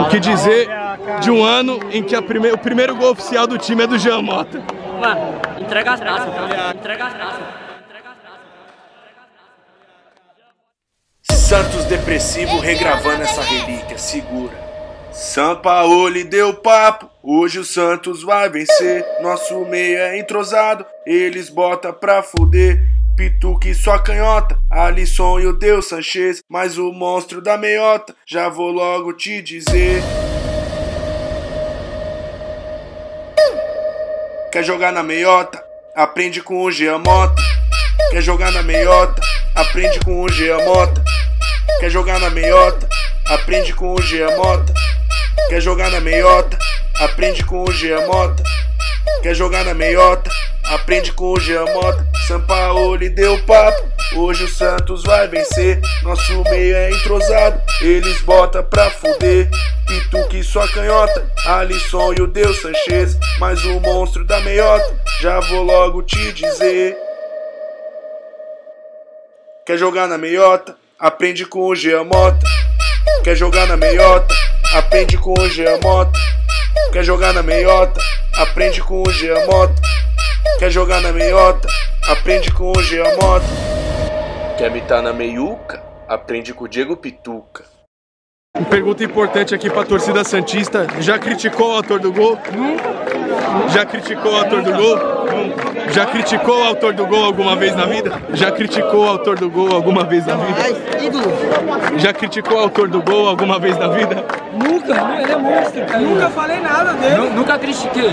O que dizer de um ano em que prime... o primeiro gol oficial do time é do Jean Mota? Mano, entrega as taças, entrega as taças. Santos depressivo regravando essa relíquia, segura. Sampaoli deu papo, hoje o Santos vai vencer. Nosso meio é entrosado, eles bota pra fuder. Pituque sua canhota, Alisson e o Deus Sanchez, mas o monstro da meiota, já vou logo te dizer. Quer jogar na meiota? Aprende com o Jean Mota. Quer jogar na meiota? Aprende com o Jean Mota. Quer jogar na meiota? Aprende com o Jean Mota. Quer jogar na meiota? Aprende com o Jean Mota. Quer jogar na meiota? Aprende com o Jean Mota. Sampaoli deu papo. Hoje o Santos vai vencer. Nosso meio é entrosado. Eles bota pra fuder. Pituque sua canhota. Alisson e o Deus Sanchez. Mas o monstro da meiota. Já vou logo te dizer. Quer jogar na meiota? Aprende com o Jean Mota. Quer jogar na meiota? Aprende com o Jean Mota. Quer jogar na meiota? Aprende com o Jean Mota. Quer jogar na meiota? Aprende com o Jean Mota. Quer mitar na meiuca? Aprende com o Diego Pituca. Pergunta importante aqui pra torcida Santista. Já criticou o autor do gol? Já criticou o autor do gol? Já criticou o autor do gol alguma vez na vida? Já criticou o autor do gol alguma vez na vida? Já criticou o autor do gol alguma vez na vida? Nunca, ele é monstro, cara. Nunca falei nada dele. Nu- Nunca critiquei.